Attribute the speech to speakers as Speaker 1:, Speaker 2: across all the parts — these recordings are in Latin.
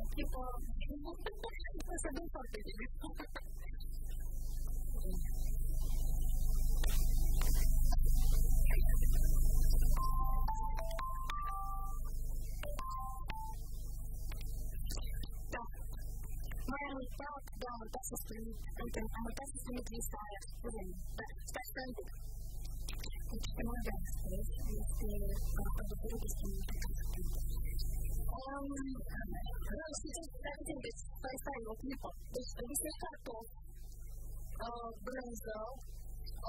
Speaker 1: Tipo, você não pode ter visto. Então, da mudança de a mudança de ministério, por exemplo, bastante. O que manda um, this is expecting this first time of people. This, uh, this is a couple of girls, though. I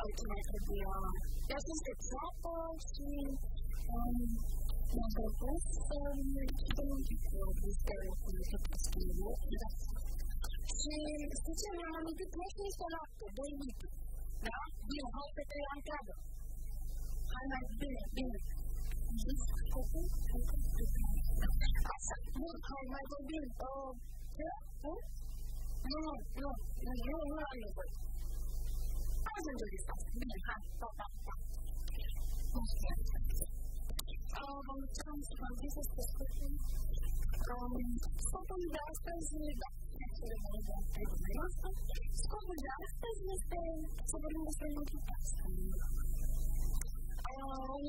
Speaker 1: say I don't know I think it's been a lot, but she, she said, I'm going to take What card might that be? Um, yeah, what? No, no, no, you don't know any of что здесь, чтобы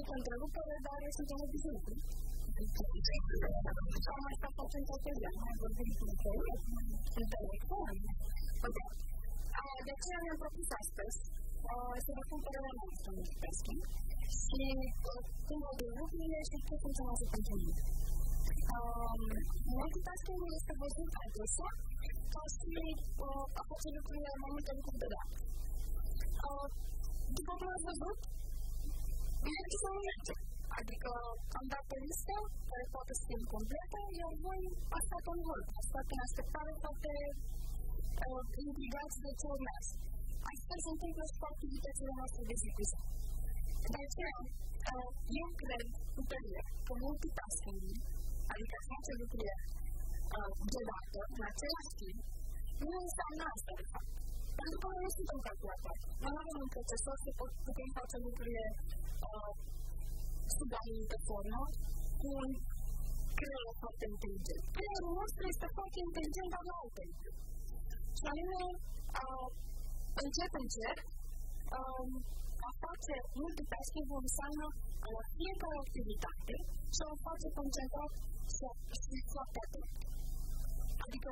Speaker 1: encontrado por las áreas que tienen vigente. Como está pasando que ya no es de interés, intelectual. Porque, de hecho, habían propuesto estas, se va a comparar a las con el pesca, si como de una familia de gente que se hace contenido. Multitasking is the version I guess, possibly opportunity and moment and good. Developers of the book Adică am dat o listă care poate să fie incompletă, iar voi ați stat în vârf, ați stat în așteptare, poate uh, intrigați de ce urmează. Asta se întâmplă și cu activitățile noastre de zi cu zi. De aceea, uh, eu cred cu tărie că multitasking, adică a face lucrurile uh, deodată, în același timp, nu înseamnă asta, de fapt. Dar după aceea nu suntem calculatoare. Noi avem un procesor și putem face lucrurile sub anumită formă, cu un creier foarte inteligent. Creierul nostru este foarte inteligent, dar nu autentic. Și anume, încet, încet, a face multitasking-ul înseamnă la fiecare activitate și o face concentrat și foarte atent. Adică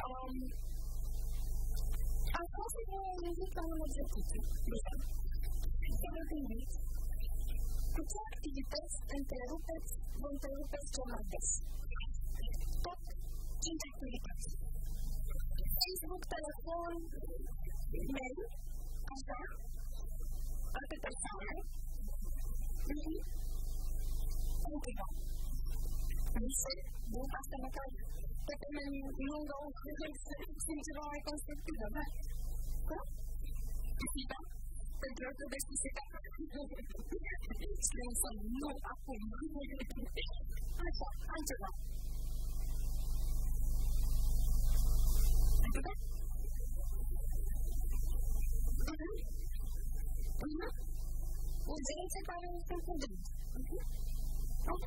Speaker 1: um, I also know I live with all of the people. Everything is. Какие активитет интеррупет в интеррупет командес? Топ интерпретат. Facebook, телефон, мейл, ага, это то самое. Или Google. Миша, Google автомобиль. q u e men lunga sentira constructiva, ¿no? ¿Cómo? Pentru că vezi s a Este n s ă nu acum, nu Așa, altceva. Pentru că Urgențe care sunt cu Ok?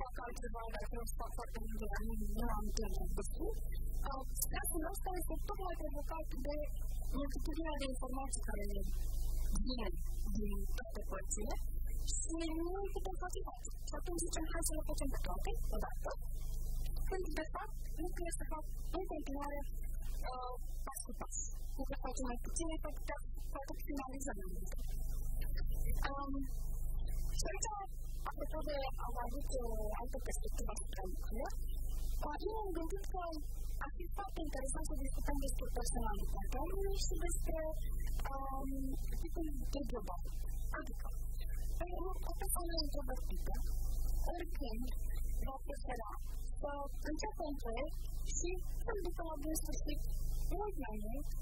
Speaker 1: pokazywał jakąś platformę, która nie widziałam tego wysku. Straszny dostał jest powód tego faktu, że nie wypowiada informacji, ale nie wie, wie, tak to powiedzmy. Nigdy to zadziałać. Zatem życzę hajsu na początek roty, podatków. Ten defekt, nikt nie jest tak, nie ten miarę あそこで、あの、理性を相手としてきましたね。こう、今、50歳、アシスタントに対しまして、実たんですが、どういう人でして、あの、特にゲジョバ、アビカ。そも、ここからゲジョバオルキン、ラップしら、そう、感謝ポイントへ、し、そういうことして、多いじゃないです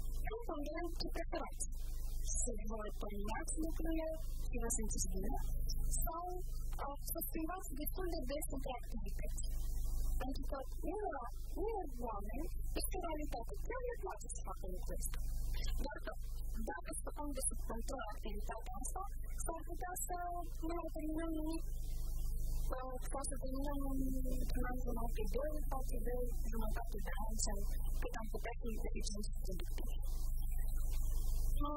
Speaker 1: конкурентни препарати. Ще говоря по-внимателно края, има съм чужбина, само субстимации секунды без контрактивитет. Е значи, има, има главное, и това ли така, трябва да платиш това, което искам. Защото дата да се контролира активитета, защото да са много терминални pots demun comment notre beau f efter dire non altogether en我說 que tant e præsum disci i tignis intellectu. Car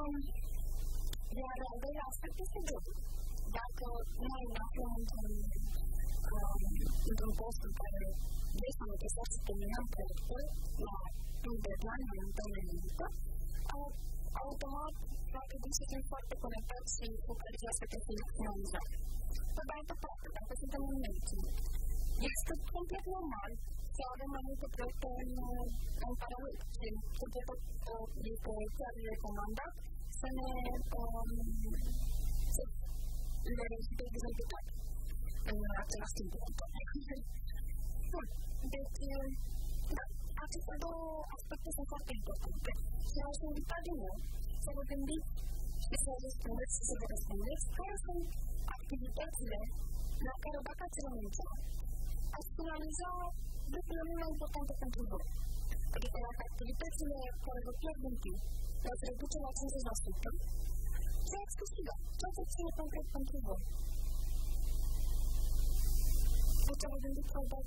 Speaker 1: je mandei Stern橋 ses organizeurs car moi na��이จ-mantent un nom posthume qui est just docentimiento de doua et mina postura pour spider dans leur automático, que disse tem forte conexão com a ciência da comunicação. Portanto, forte, faz sentido médico. Isso é completamente normal se você não tem uma percepção, eh, que você tá, eh, que você tá recebendo a comanda, sem eh, sem saber. E dar esse tempo de saúde. É a questão estos dos aspectos son parte importantes. La solitaria se depende de las respondes y de respondes, pero son actividades de la caravaca tremenda. Actualizada de fenómeno importante contigo. Porque las actividades de coreografía junti, las reduce la chance de aspecto. ¿Qué es posible? ¿Qué es posible concreto contigo? Chciałabym wypowiadać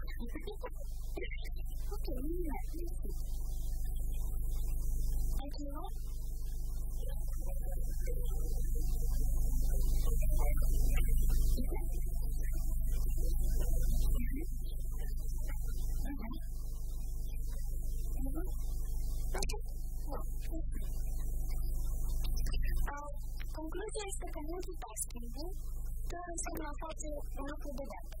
Speaker 1: 不给力了，一起。还行。Concluzia este că multitasking-ul trebuie să ne ofere un lucru de dată.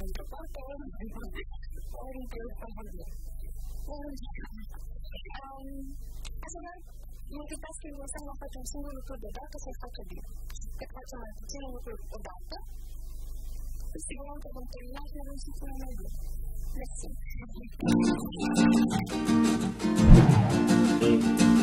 Speaker 1: Pentru că asta e un ori în proiect am vorbit. Așadar, multitasking înseamnă să facem singur lucruri deodată să-l facă bine. Cât facem mai puține lucruri odată, cu siguranță vom termina și avem și până mai bine. Mersi! Thank you.